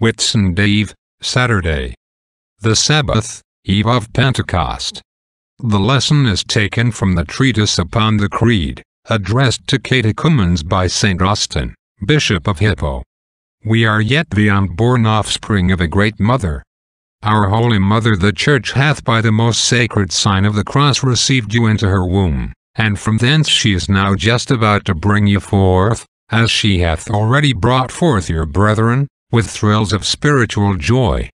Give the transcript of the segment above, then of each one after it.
Whitsunday, Saturday. The Sabbath, Eve of Pentecost. The lesson is taken from the treatise upon the Creed, addressed to catechumens by St. Austin, Bishop of Hippo. We are yet the unborn offspring of a great mother. Our Holy Mother the Church hath by the most sacred sign of the cross received you into her womb, and from thence she is now just about to bring you forth, as she hath already brought forth your brethren, with thrills of spiritual joy.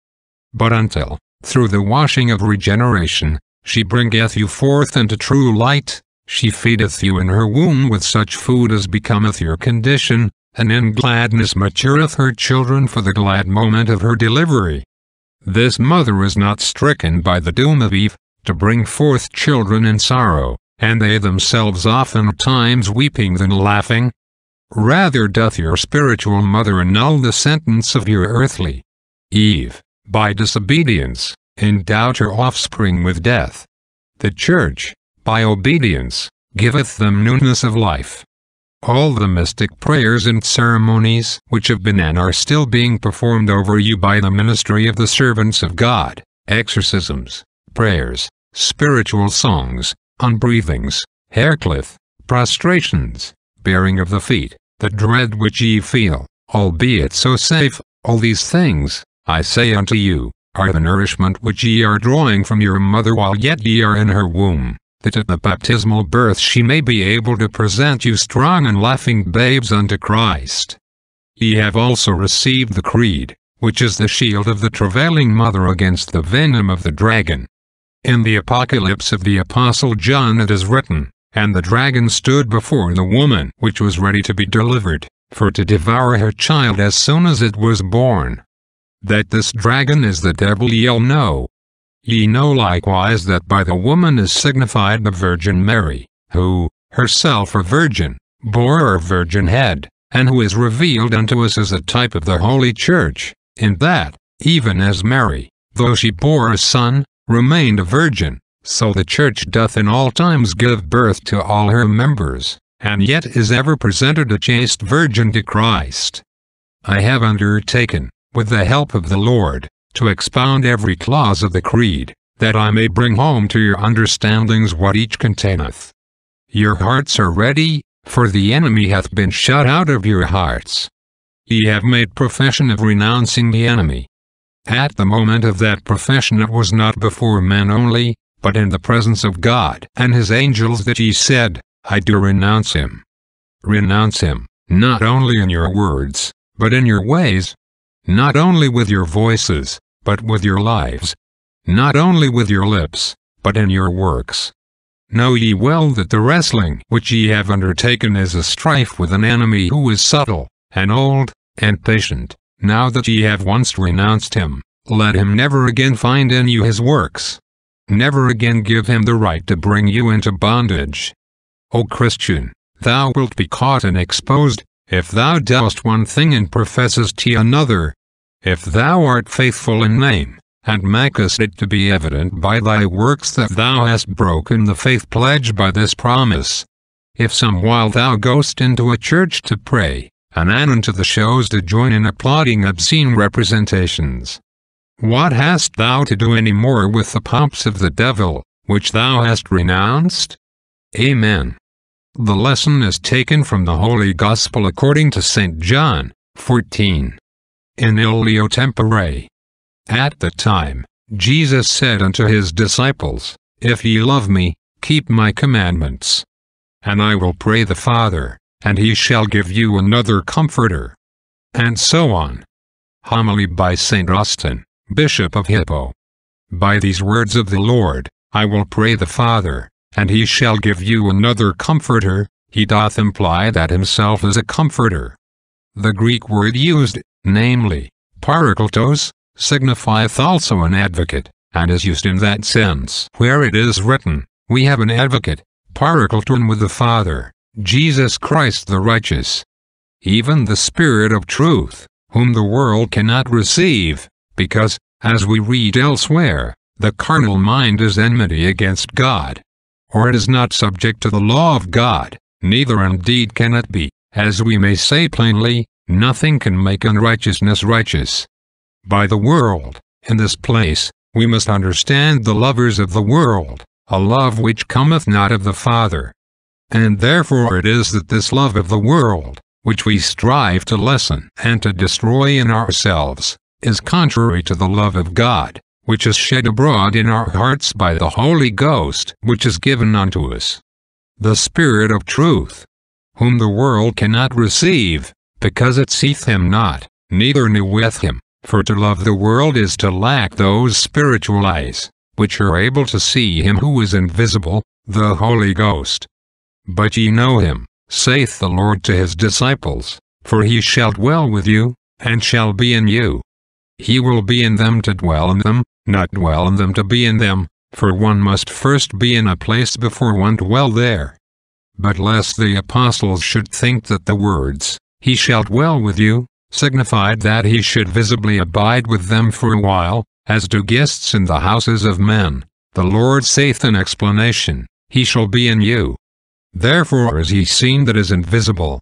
But until, through the washing of regeneration, she bringeth you forth into true light, she feedeth you in her womb with such food as becometh your condition, and in gladness matureth her children for the glad moment of her delivery. This mother is not stricken by the doom of Eve, to bring forth children in sorrow, and they themselves often times weeping than laughing, Rather doth your spiritual mother annul the sentence of your earthly Eve, by disobedience, endowed her offspring with death. The Church, by obedience, giveth them newness of life. All the mystic prayers and ceremonies which have been and are still being performed over you by the ministry of the servants of God, exorcisms, prayers, spiritual songs, unbreathings, haircloth, prostrations, baring of the feet, the dread which ye feel, albeit so safe, all these things, I say unto you, are the nourishment which ye are drawing from your mother while yet ye are in her womb, that at the baptismal birth she may be able to present you strong and laughing babes unto Christ. Ye have also received the creed, which is the shield of the travailing mother against the venom of the dragon. In the Apocalypse of the Apostle John it is written, and the dragon stood before the woman which was ready to be delivered, for to devour her child as soon as it was born. That this dragon is the devil ye all know. Ye know likewise that by the woman is signified the Virgin Mary, who, herself a virgin, bore our virgin head, and who is revealed unto us as a type of the Holy Church, in that, even as Mary, though she bore a son, remained a virgin, so the Church doth in all times give birth to all her members, and yet is ever presented a chaste virgin to Christ. I have undertaken, with the help of the Lord, to expound every clause of the Creed, that I may bring home to your understandings what each containeth. Your hearts are ready, for the enemy hath been shut out of your hearts. Ye have made profession of renouncing the enemy. At the moment of that profession it was not before men only, but in the presence of God and his angels that ye said, I do renounce him. Renounce him, not only in your words, but in your ways, not only with your voices, but with your lives, not only with your lips, but in your works. Know ye well that the wrestling which ye have undertaken is a strife with an enemy who is subtle, and old, and patient. Now that ye have once renounced him, let him never again find in you his works. Never again give him the right to bring you into bondage. O Christian, thou wilt be caught and exposed, if thou doest one thing and professest another. If thou art faithful in name, and makest it to be evident by thy works that thou hast broken the faith pledged by this promise. If some while thou goest into a church to pray, and anon to the shows to join in applauding obscene representations, what hast thou to do any more with the pomps of the devil, which thou hast renounced? Amen. The lesson is taken from the Holy Gospel according to St. John, 14. In Illo Tempore. At the time, Jesus said unto his disciples, If ye love me, keep my commandments. And I will pray the Father, and he shall give you another Comforter. And so on. Homily by St. Austin. Bishop of Hippo. By these words of the Lord, I will pray the Father, and he shall give you another Comforter, he doth imply that himself is a Comforter. The Greek word used, namely, parakletos, signifieth also an advocate, and is used in that sense where it is written, We have an advocate, parakleton with the Father, Jesus Christ the righteous. Even the Spirit of truth, whom the world cannot receive, because, as we read elsewhere, the carnal mind is enmity against God. Or it is not subject to the law of God, neither indeed can it be, as we may say plainly, nothing can make unrighteousness righteous. by the world. In this place, we must understand the lovers of the world, a love which cometh not of the Father. And therefore it is that this love of the world, which we strive to lessen and to destroy in ourselves, is contrary to the love of God, which is shed abroad in our hearts by the Holy Ghost, which is given unto us. The Spirit of truth, whom the world cannot receive, because it seeth him not, neither knoweth him. For to love the world is to lack those spiritual eyes, which are able to see him who is invisible, the Holy Ghost. But ye know him, saith the Lord to his disciples, for he shall dwell with you, and shall be in you. He will be in them to dwell in them, not dwell in them to be in them, for one must first be in a place before one dwell there. But lest the apostles should think that the words, He shall dwell with you, signified that he should visibly abide with them for a while, as do guests in the houses of men. The Lord saith in explanation, He shall be in you. Therefore is he seen that is invisible.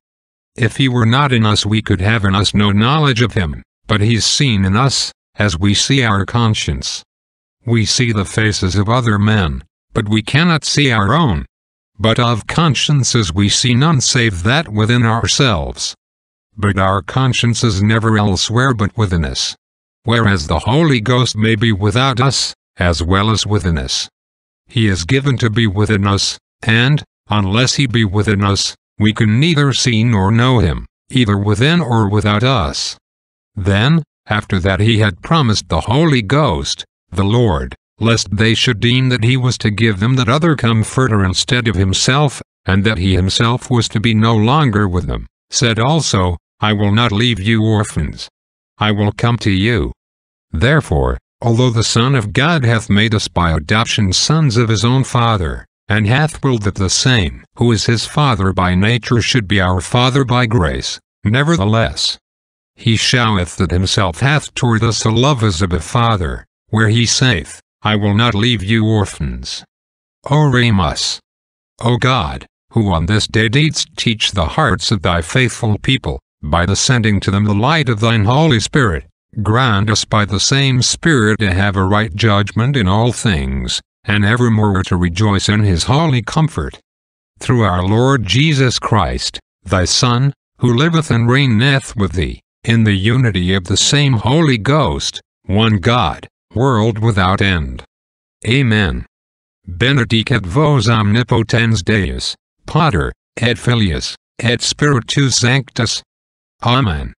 If he were not in us we could have in us no knowledge of him, but he is seen in us, as we see our conscience. We see the faces of other men, but we cannot see our own. But of consciences we see none save that within ourselves but our conscience is never elsewhere but within us. Whereas the Holy Ghost may be without us, as well as within us. He is given to be within us, and, unless he be within us, we can neither see nor know him, either within or without us. Then, after that he had promised the Holy Ghost, the Lord, lest they should deem that he was to give them that other comforter instead of himself, and that he himself was to be no longer with them, said also, I will not leave you orphans. I will come to you. Therefore, although the Son of God hath made us by adoption sons of his own Father, and hath willed that the same, who is his Father by nature should be our Father by grace, nevertheless, he showeth that himself hath toward us a love as of a Father, where he saith, I will not leave you orphans. O Oremus. O God, who on this day didst teach the hearts of thy faithful people, by the sending to them the light of thine Holy Spirit, grant us by the same Spirit to have a right judgment in all things, and evermore to rejoice in his holy comfort. Through our Lord Jesus Christ, thy Son, who liveth and reigneth with thee, in the unity of the same Holy Ghost, one God, world without end. Amen. Benedicat vos omnipotens Deus, Pater, et Filius, et Spiritus Sanctus, Amen.